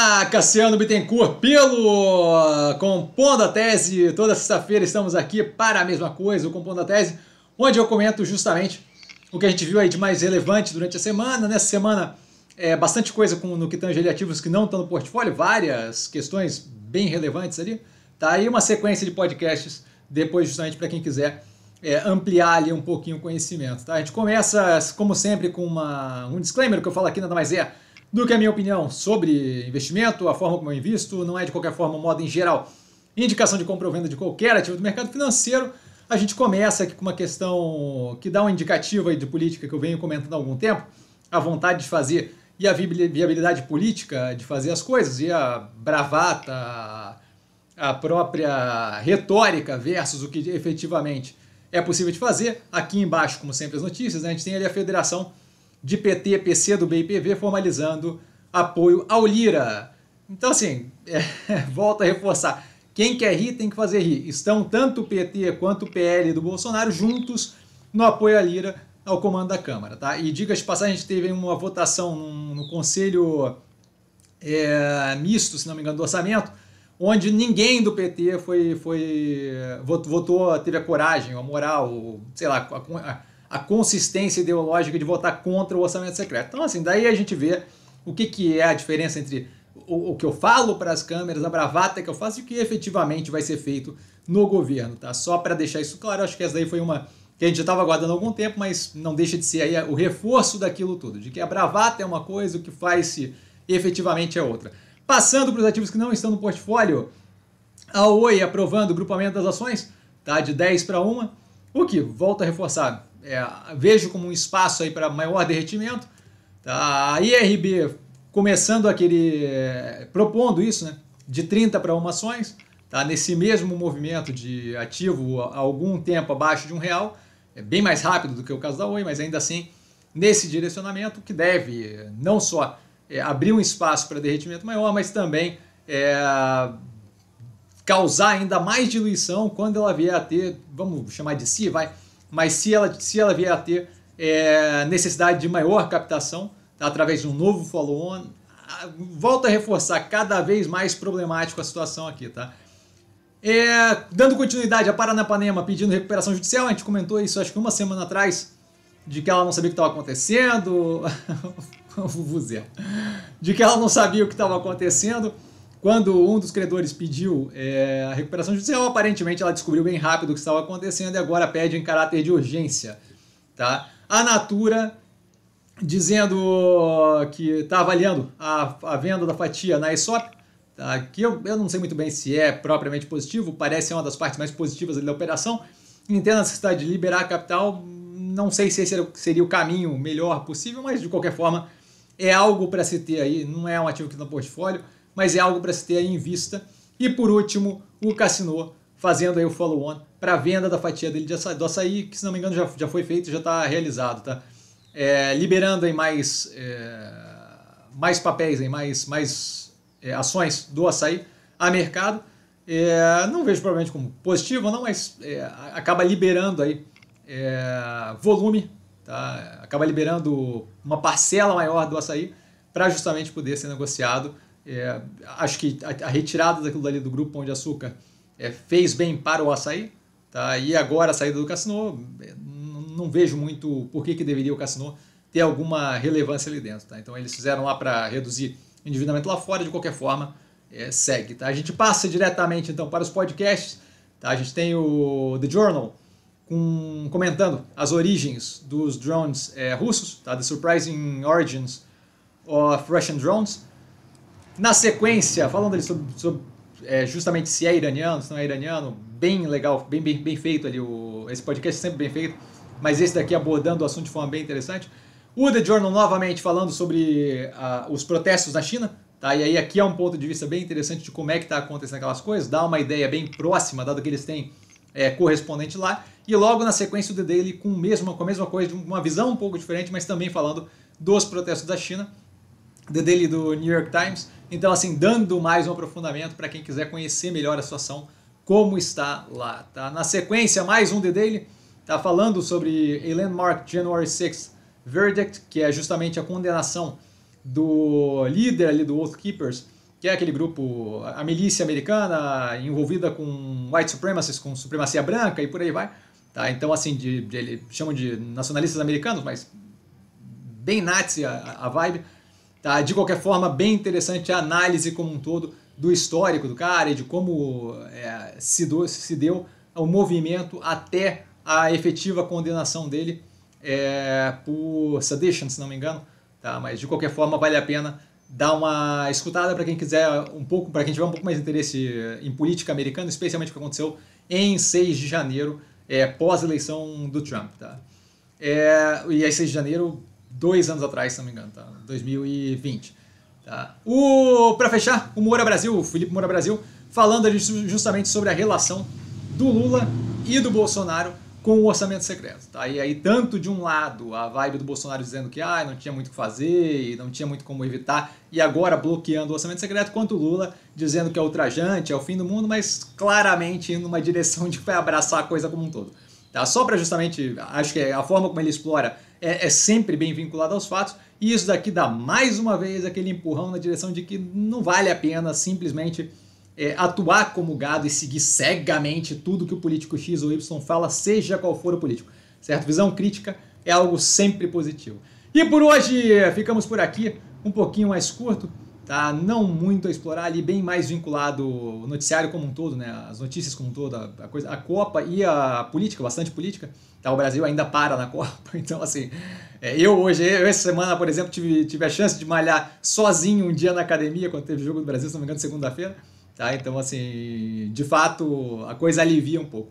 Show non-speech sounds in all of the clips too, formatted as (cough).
Olá, Cassiano Bittencourt, pelo Compondo a Tese. Toda sexta-feira estamos aqui para a mesma coisa, o Compondo a Tese, onde eu comento justamente o que a gente viu aí de mais relevante durante a semana. Nessa semana, é, bastante coisa com, no que tange ativos que não estão no portfólio, várias questões bem relevantes ali. Tá aí uma sequência de podcasts depois justamente para quem quiser é, ampliar ali um pouquinho o conhecimento. Tá? A gente começa, como sempre, com uma, um disclaimer que eu falo aqui nada mais é do que a minha opinião sobre investimento, a forma como eu invisto, não é de qualquer forma, modo em geral, indicação de compra ou venda de qualquer ativo do mercado financeiro. A gente começa aqui com uma questão que dá um indicativo aí de política que eu venho comentando há algum tempo, a vontade de fazer e a viabilidade política de fazer as coisas, e a bravata, a própria retórica versus o que efetivamente é possível de fazer. Aqui embaixo, como sempre, as notícias, né? a gente tem ali a Federação de PT, PC do BIPV formalizando apoio ao Lira. Então, assim, (laughs) é, volta a reforçar. Quem quer rir tem que fazer rir. Estão tanto o PT quanto o PL do Bolsonaro juntos no apoio à Lira ao comando da Câmara. Tá? E diga de passagem, a gente teve uma votação no, no Conselho é, Misto, se não me engano, do orçamento, onde ninguém do PT foi, foi votou, teve a coragem, a moral, sei lá, a consistência ideológica de votar contra o orçamento secreto. Então, assim, daí a gente vê o que, que é a diferença entre o, o que eu falo para as câmeras, a bravata que eu faço e o que efetivamente vai ser feito no governo, tá? Só para deixar isso claro, acho que essa daí foi uma que a gente já estava aguardando há algum tempo, mas não deixa de ser aí o reforço daquilo tudo, de que a bravata é uma coisa, o que faz-se efetivamente é outra. Passando para os ativos que não estão no portfólio, a Oi aprovando o grupamento das ações, tá? De 10 para 1, o que, volta a reforçar, é, vejo como um espaço aí para maior derretimento. Tá? A IRB começando aquele. É, propondo isso, né? De 30 para uma ações, tá? nesse mesmo movimento de ativo há algum tempo abaixo de um real. É bem mais rápido do que o caso da Oi, mas ainda assim nesse direcionamento que deve não só é, abrir um espaço para derretimento maior, mas também é, causar ainda mais diluição quando ela vier a ter, vamos chamar de si, vai, mas se ela, se ela vier a ter é, necessidade de maior captação, tá, através de um novo follow-on, volta a reforçar cada vez mais problemático a situação aqui, tá? É, dando continuidade a Paranapanema pedindo recuperação judicial, a gente comentou isso acho que uma semana atrás, de que ela não sabia o que estava acontecendo, (laughs) de que ela não sabia o que estava acontecendo, quando um dos credores pediu é, a recuperação judicial, aparentemente ela descobriu bem rápido o que estava acontecendo e agora pede em caráter de urgência. Tá? A Natura dizendo que está avaliando a, a, venda da fatia na ESOP, tá? que eu, eu não sei muito bem se é propriamente positivo, parece ser uma das partes mais positivas da operação. Entendo a necessidade de liberar a capital, não sei se esse seria o caminho melhor possível, mas de qualquer forma é algo para se ter aí, não é um ativo que está no portfólio mas é algo para se ter em vista. E por último, o Cassino fazendo aí o follow-on para venda da fatia dele de açaí, do açaí, que se não me engano já, já foi feito, já está realizado, tá? É, liberando aí mais, é, mais papéis, aí, mais, mais é, ações do açaí a mercado. É, não vejo provavelmente como positivo não, mas é, acaba liberando aí é, volume, tá? acaba liberando uma parcela maior do açaí para justamente poder ser negociado é, acho que a, retirada daquilo dali do grupo Pão de Açúcar é, fez bem para o açaí. Tá? E agora a saída do Cassino, é, não vejo muito por que, que deveria o Cassino ter alguma relevância ali dentro. Tá? Então eles fizeram lá para reduzir endividamento lá fora, de qualquer forma, é, segue. Tá? A gente passa diretamente então para os podcasts. Tá? A gente tem o The Journal com, comentando as origens dos drones é, russos, tá? The Surprising Origins of Russian Drones. Na sequência, falando ali sobre, sobre é, justamente se é iraniano, se não é iraniano, bem legal, bem, bem, bem feito ali. O, esse podcast sempre bem feito, mas esse daqui abordando o assunto de forma bem interessante. O The Journal novamente falando sobre os protestos na China. Tá? E aí aqui é um ponto de vista bem interessante de como é que está acontecendo aquelas coisas, dá uma ideia bem próxima, dado que eles têm é, correspondente lá. E logo na sequência o The Daily com, mesmo, com a mesma coisa, uma visão um pouco diferente, mas também falando dos protestos da China. The Daily do New York Times então, assim, dando mais um aprofundamento para quem quiser conhecer melhor a situação, como está lá. Tá? Na sequência, mais um The Daily, tá falando sobre a Landmark January 6 Verdict, que é justamente a condenação do líder ali do Oath Keepers, que é aquele grupo, a milícia americana envolvida com white supremacists, com supremacia branca e por aí vai. Tá? Então, assim, de, de, eles chamam de nacionalistas americanos, mas bem nazi a, a vibe. Tá? De qualquer forma, bem interessante a análise como um todo do histórico do cara e de como é, se, do, se deu o movimento até a efetiva condenação dele é, por sedition, se não me engano. Tá? Mas de qualquer forma, vale a pena dar uma escutada para quem quiser um pouco, para quem tiver um pouco mais de interesse em política americana, especialmente o que aconteceu em 6 de janeiro, é, pós-eleição do Trump. Tá? É, e aí 6 de janeiro, dois anos atrás, se não me engano, tá? 2020. Tá? O, para fechar, o Moura Brasil, o Felipe Moura Brasil, falando justamente sobre a relação do Lula e do Bolsonaro com o orçamento secreto. Tá? E aí, tanto de um lado, a vibe do Bolsonaro dizendo que ah, não tinha muito o que fazer não tinha muito como evitar, e agora bloqueando o orçamento secreto, quanto o Lula dizendo que é ultrajante, é o fim do mundo, mas claramente indo numa (laughs) direção de que vai abraçar a coisa como um todo. Tá? Só para justamente, acho que a forma como ele explora é, é sempre bem vinculada aos fatos, e isso daqui dá mais uma vez aquele empurrão na direção de que não vale a pena simplesmente é, atuar como gado e seguir cegamente tudo que o político X ou Y fala, seja qual for o político. Certo? Visão crítica é algo sempre positivo. E por hoje ficamos por aqui, um pouquinho mais curto, tá? Não muito a explorar ali, bem mais vinculado o noticiário como um todo, né? As notícias como um todo, a, coisa, a Copa e a política, bastante política. Tá? O Brasil ainda para na (laughs) Copa, então assim, é, eu hoje, eu, essa semana, por exemplo, tive, tive a chance de malhar sozinho um dia na academia quando teve o jogo do Brasil, se não me engano, segunda-feira. Tá? Então, assim, de fato, a coisa alivia um pouco.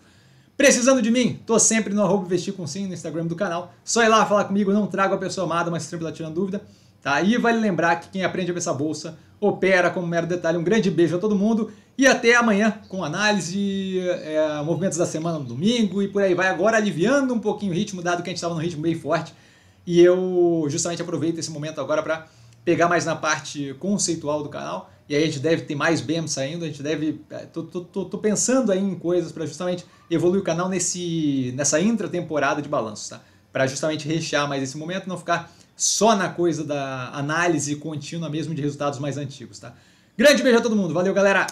Precisando de mim? Tô sempre no arroba vestir com sim no Instagram do canal. Só ir lá falar comigo, não trago a pessoa amada, mas sempre tá tirando dúvida. Tá? E vale lembrar que quem aprende a essa bolsa opera como mero detalhe. Um grande beijo a todo mundo e até amanhã com análise, é, movimentos da semana no domingo e por aí vai. Agora aliviando um pouquinho o ritmo, dado que a gente estava no ritmo bem forte. E eu justamente aproveito esse momento agora para pegar mais na parte conceitual do canal e aí a gente deve ter mais BEM saindo, a gente deve. É, tô, tô, tô, tô pensando aí em coisas para justamente evoluir o canal nesse, nessa intratemporada de balanços, tá? Para justamente rechear mais esse momento, não ficar só na coisa da análise contínua mesmo de resultados mais antigos, tá? Grande beijo a todo mundo, valeu galera!